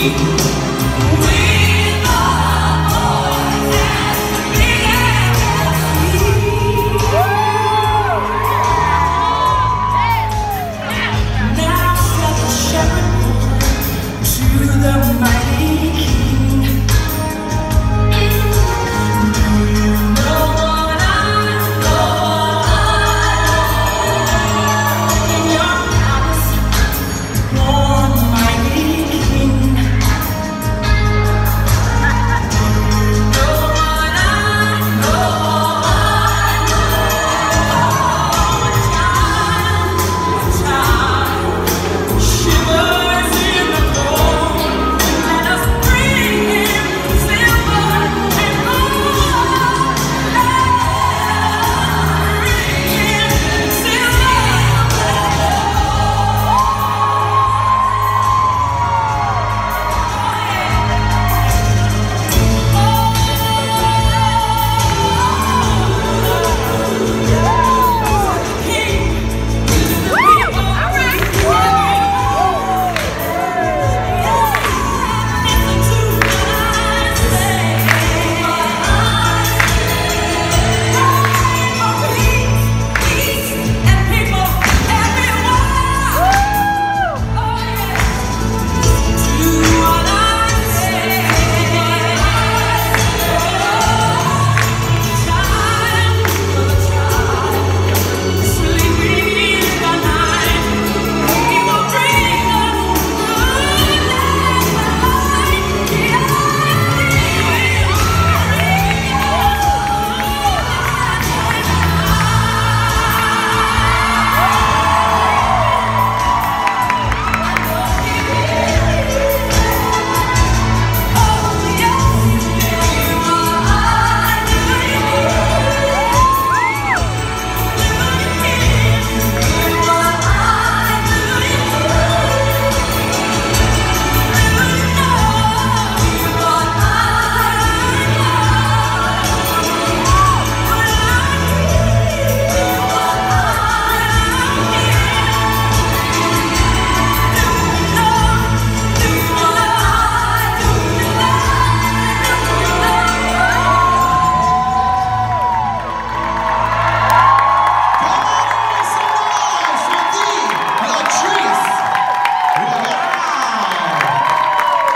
You.